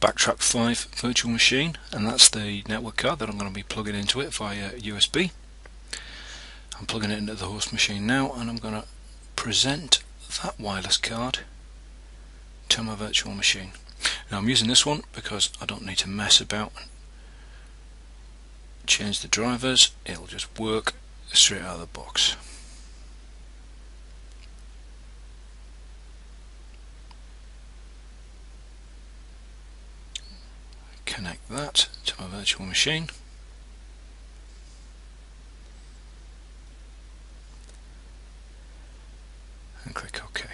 Backtrack 5 virtual machine and that's the network card that I'm going to be plugging into it via USB. I'm plugging it into the host machine now and I'm going to present that wireless card to my virtual machine. Now I'm using this one because I don't need to mess about change the drivers it'll just work straight out of the box. connect that to my virtual machine and click OK.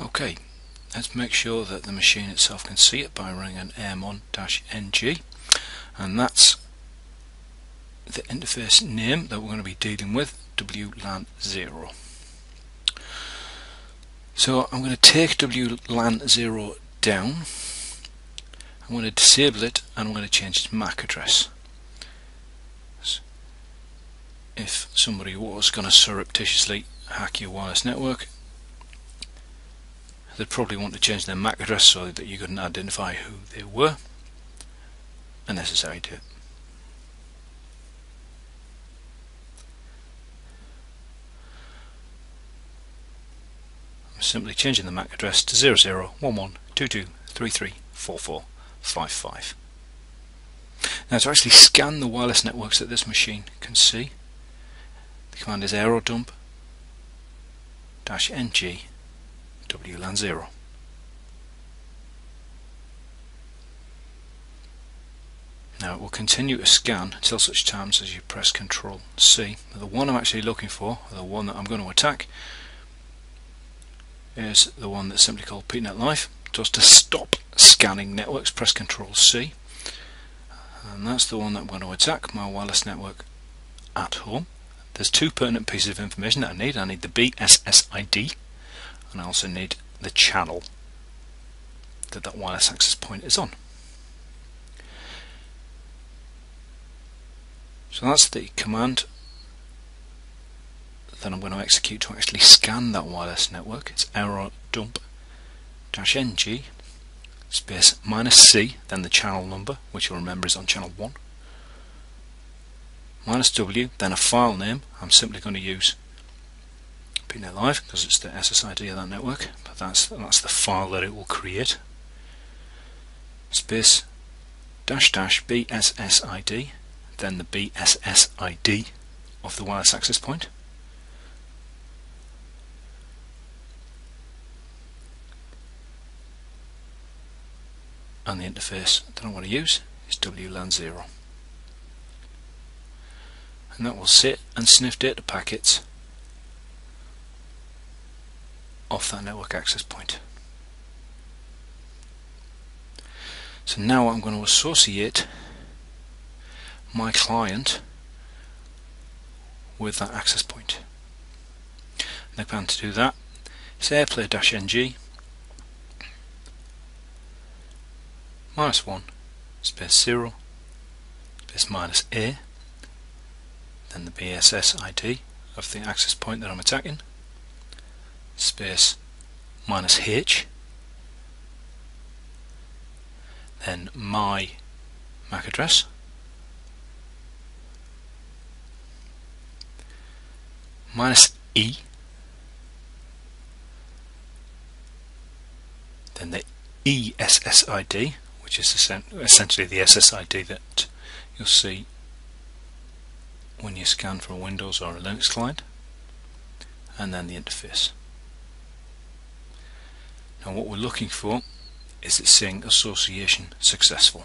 Okay, let's make sure that the machine itself can see it by running an airmon-ng and that's the interface name that we're going to be dealing with, WLAN 0. So I'm going to take WLAN 0 down. I'm going to disable it and I'm going to change its MAC address. If somebody was going to surreptitiously hack your wireless network, they'd probably want to change their MAC address so that you couldn't identify who they were. And you do it. Simply changing the MAC address to 001122334455. Now to actually scan the wireless networks that this machine can see, the command is aerodump ng WLAN 0. Now it will continue to scan until such times as you press Control C. The one I'm actually looking for, the one that I'm going to attack, is the one that's simply called PeteNet Live. Just to stop scanning networks, press Control C. And that's the one that I'm going to attack, my wireless network at home. There's two pertinent pieces of information that I need. I need the BSSID and I also need the channel that that wireless access point is on. So that's the command that I'm going to execute to actually scan that wireless network. It's error dump dash ng space minus C, then the channel number, which you'll remember is on channel 1, minus W, then a file name. I'm simply going to use PeteNet Live because it's the SSID of that network, but that's that's the file that it will create. Space dash dash BSSID, then the BSSID of the wireless access point. And the interface that I want to use is WLAN0 and that will sit and sniff data packets off that network access point. So now I'm going to associate my client with that access point. And the plan to do that is airplay-ng minus 1 space 0 space minus A. Then the BSS ID of the access point that I'm attacking. Space minus H. Then my MAC address. Minus E. Then the ESSID which is essentially the SSID that you'll see when you scan for a Windows or a Linux client and then the interface. Now what we're looking for is it saying association successful.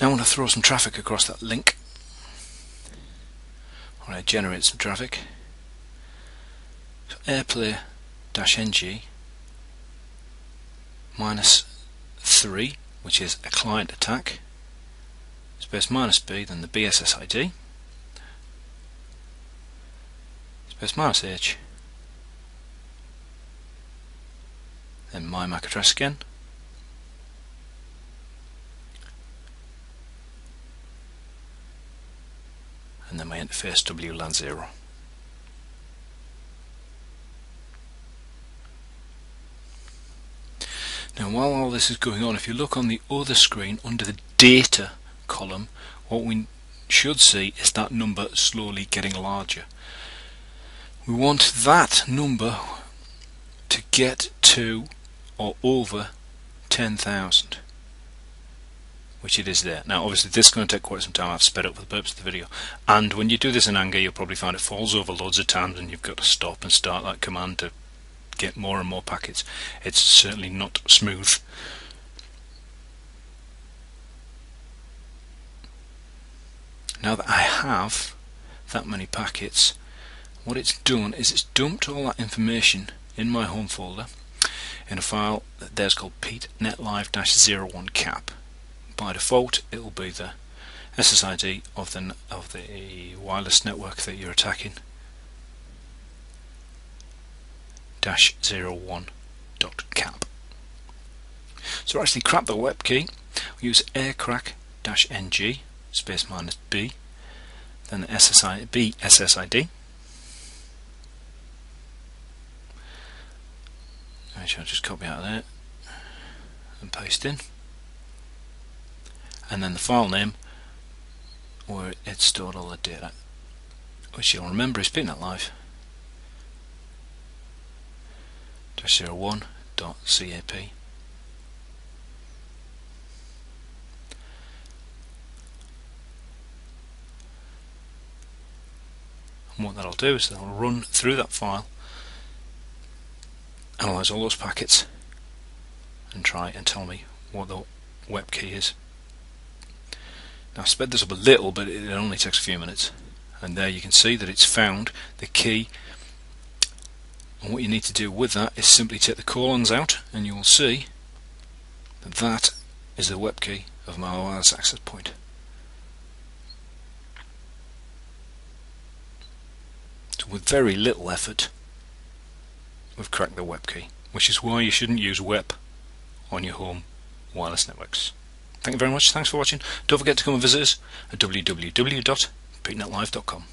Now I want to throw some traffic across that link. I generate some traffic airplay-ng minus 3 which is a client attack. Space minus b then the BSS ID space minus h. Then my MAC address again. And then my interface WLAN 0. Now while all this is going on, if you look on the other screen under the data column, what we should see is that number slowly getting larger. We want that number to get to or over 10,000 which it is there. Now obviously this is going to take quite some time, I've sped up for the purpose of the video and when you do this in anger you'll probably find it falls over loads of times and you've got to stop and start that command to get more and more packets. It's certainly not smooth. Now that I have that many packets, what it's done is it's dumped all that information in my home folder in a file that there's called PeteNetLive-01 cap. By default, it will be the SSID of the of the wireless network that you're attacking. Dash zero one dot cap. So actually crack the web key, we use aircrack dash ng space minus b, then the SSI b SSID. Actually, I'll just copy out of there and paste in, and then the file name where it stored all the data, which you'll remember is PeteNet Live. 01.cap. And what that'll do is that'll run through that file, analyze all those packets, and try and tell me what the web key is. Now I've sped this up a little, but it only takes a few minutes. And there you can see that it's found the key and what you need to do with that is simply take the colons out and you will see that that is the web key of my wireless access point. So with very little effort we've cracked the web key which is why you shouldn't use WEP on your home wireless networks. Thank you very much, thanks for watching. Don't forget to come and visit us at www.petenetlive.com.